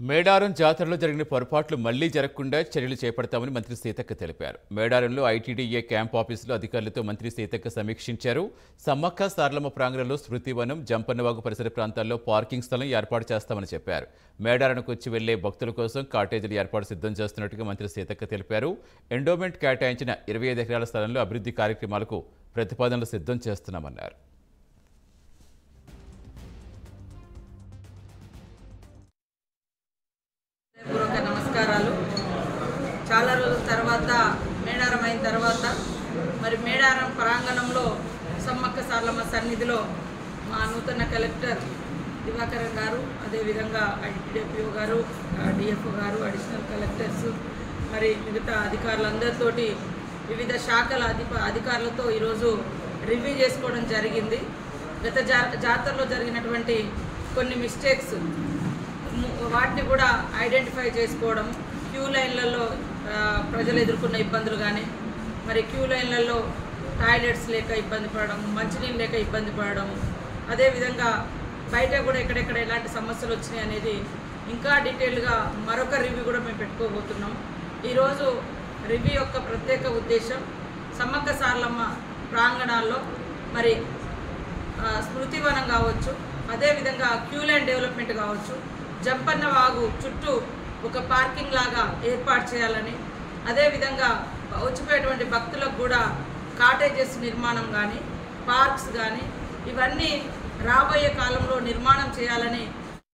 మేడారం జాతరలో జరిగిన పొరపాట్లు మళ్ళీ జరగకుండా చర్యలు చేపడతామని మంత్రి సీతక్క తెలిపారు. మేడారంలో ఐటీడీఏ క్యాంప్ ఆఫీసులో అధికారులతో మంత్రి సీతక్క సమీక్షించారు. సమ్మక్క సారలమ్మ ప్రాంగణంలో స్మృతివనం జంపన్నవాగు పరిసర ప్రాంతాల్లో పార్కింగ్ స్థలం ఏర్పాటు చేస్తామని చెప్పారు. మేడారానికి వచ్చి వెళ్ళే భక్తుల కోసం కాటేజీలు ఏర్పాటు సిద్ధం చేస్తున్నట్టుగా మంత్రి సీతక్క తెలిపారు. ఎండోమెంట్ కేటాయించిన ఇరవై ఎకరాల స్థలంలో అభివృద్ధి కార్యక్రమాలకు ప్రతిపాదనలు సిద్ధం చేస్తున్నామన్నారు. చాలా రోజుల తర్వాత మేడారం అయిన తర్వాత మరి మేడారం ప్రాంగణంలో సమ్మక్క సార్లమ్మ సన్నిధిలో మా నూతన కలెక్టర్ దివాకరన్ గారు అదేవిధంగా డిఎఫ్ఓ గారు డిఎఫ్ఓ గారు అడిషనల్ కలెక్టర్స్ మరి మిగతా అధికారులందరితోటి వివిధ శాఖల అధిప అధికారులతో ఈరోజు రివ్యూ చేసుకోవడం జరిగింది. గత జా జాతరలో జరిగినటువంటి కొన్ని మిస్టేక్స్ వాటిని కూడా ఐడెంటిఫై చేసుకోవడం క్యూ లైన్లలో ప్రజలు ఎదుర్కొన్న ఇబ్బందులు కానీ మరి క్యూ లైన్లలో టాయిలెట్స్ లేక ఇబ్బంది పడడం మంచినీళ్ళు లేక ఇబ్బంది పడడం అదేవిధంగా బయట కూడా ఎక్కడెక్కడ ఎలాంటి సమస్యలు వచ్చినాయి అనేది ఇంకా డీటెయిల్గా మరొక రివ్యూ కూడా మేము పెట్టుకోబోతున్నాం. ఈరోజు రివ్యూ యొక్క ప్రత్యేక ఉద్దేశం సమ్మక్క సార్లమ్మ ప్రాంగణాల్లో మరి స్మృతివనం కావచ్చు అదేవిధంగా క్యూ లైన్ డెవలప్మెంట్ కావచ్చు జంపన్న వాగు చుట్టూ ఒక పార్కింగ్ లాగా ఏర్పాటు చేయాలని అదేవిధంగా వచ్చిపోయేటువంటి భక్తులకు కూడా కాటేజెస్ నిర్మాణం కానీ పార్క్స్ కానీ ఇవన్నీ రాబోయే కాలంలో నిర్మాణం చేయాలని